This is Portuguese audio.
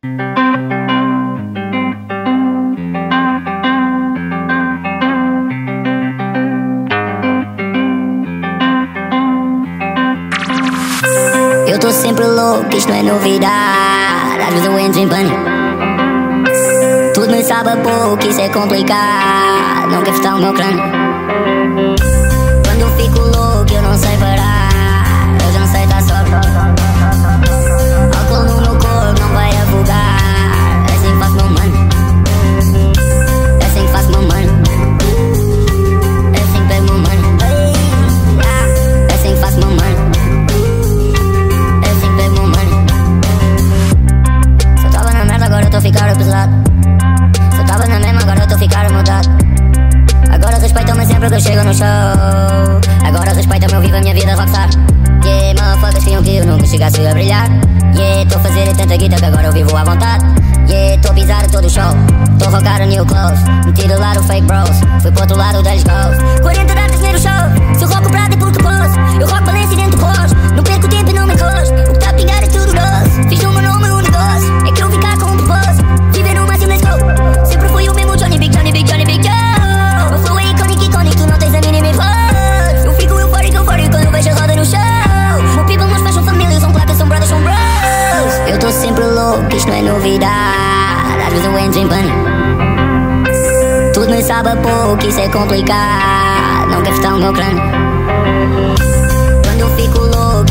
Eu tô sempre louco, isto não é novidade. Às vezes eu entro em pânico. Tudo me sabe a pouco, isso é complicado. Não quero festar o meu crânio que eu chego no show. Agora respeitam-me, eu vivo a minha vida rockstar Yeah, motherfuckers queriam que eu nunca chegasse a brilhar. Yeah, tô fazer tanta guita que agora eu vivo à vontade. Yeah, tô a pisar todo o show. Tô a rocar a new clothes. Meti do lado fake bros. Fui pro outro lado deles goes 40 louco, isto não é novidade. Às vezes eu entro em pânico. Tudo me sabe a pouco, isso é complicado. Não quero estar o meu crânio. Quando eu fico louco,